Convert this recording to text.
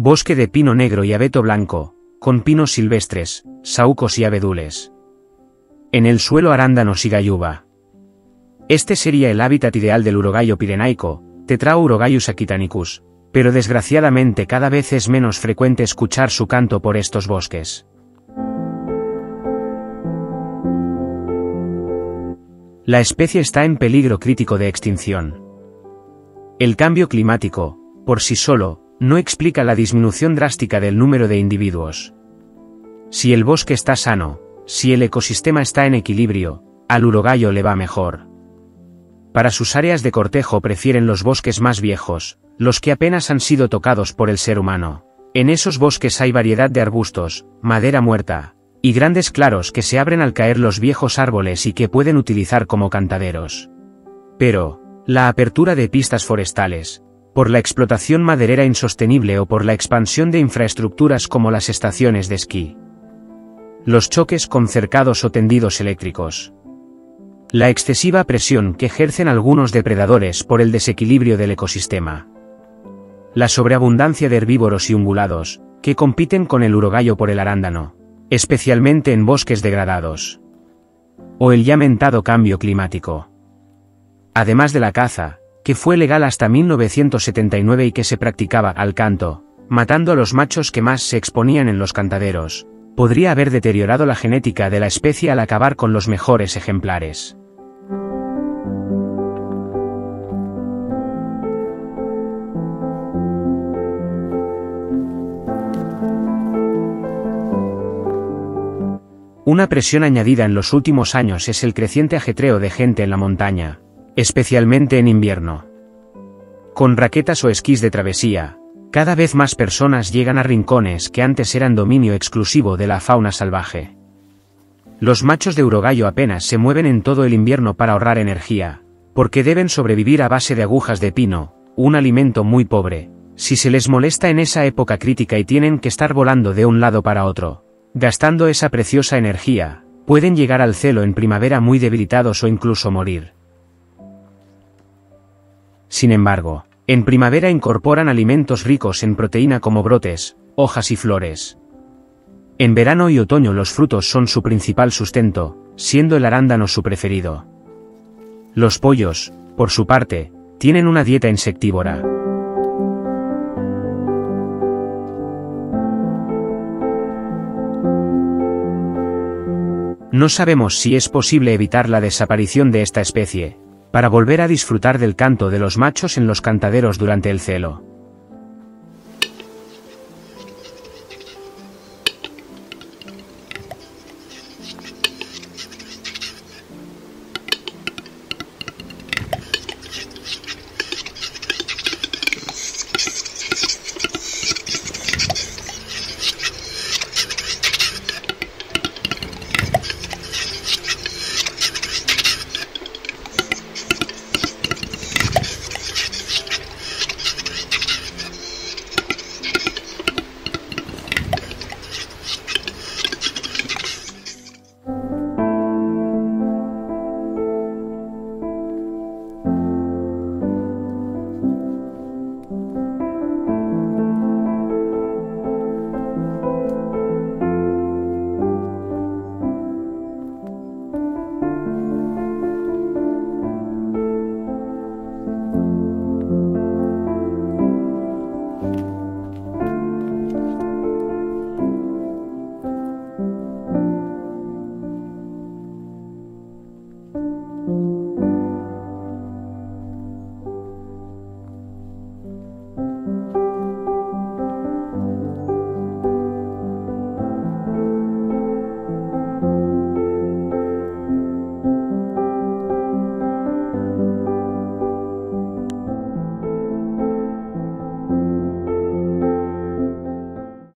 Bosque de pino negro y abeto blanco, con pinos silvestres, saucos y abedules. En el suelo arándanos y gayuba. Este sería el hábitat ideal del urogallo pirenaico, Tetraurogaius aquitanicus, pero desgraciadamente cada vez es menos frecuente escuchar su canto por estos bosques. La especie está en peligro crítico de extinción. El cambio climático, por sí solo, no explica la disminución drástica del número de individuos. Si el bosque está sano, si el ecosistema está en equilibrio, al urogallo le va mejor. Para sus áreas de cortejo prefieren los bosques más viejos, los que apenas han sido tocados por el ser humano. En esos bosques hay variedad de arbustos, madera muerta, y grandes claros que se abren al caer los viejos árboles y que pueden utilizar como cantaderos. Pero, la apertura de pistas forestales, por la explotación maderera insostenible o por la expansión de infraestructuras como las estaciones de esquí. Los choques con cercados o tendidos eléctricos. La excesiva presión que ejercen algunos depredadores por el desequilibrio del ecosistema. La sobreabundancia de herbívoros y ungulados, que compiten con el urogallo por el arándano, especialmente en bosques degradados. O el ya mentado cambio climático. Además de la caza, que fue legal hasta 1979 y que se practicaba al canto, matando a los machos que más se exponían en los cantaderos, podría haber deteriorado la genética de la especie al acabar con los mejores ejemplares. Una presión añadida en los últimos años es el creciente ajetreo de gente en la montaña, especialmente en invierno. Con raquetas o esquís de travesía, cada vez más personas llegan a rincones que antes eran dominio exclusivo de la fauna salvaje. Los machos de urogallo apenas se mueven en todo el invierno para ahorrar energía, porque deben sobrevivir a base de agujas de pino, un alimento muy pobre, si se les molesta en esa época crítica y tienen que estar volando de un lado para otro, gastando esa preciosa energía, pueden llegar al celo en primavera muy debilitados o incluso morir. Sin embargo, en primavera incorporan alimentos ricos en proteína como brotes, hojas y flores. En verano y otoño los frutos son su principal sustento, siendo el arándano su preferido. Los pollos, por su parte, tienen una dieta insectívora. No sabemos si es posible evitar la desaparición de esta especie, para volver a disfrutar del canto de los machos en los cantaderos durante el celo.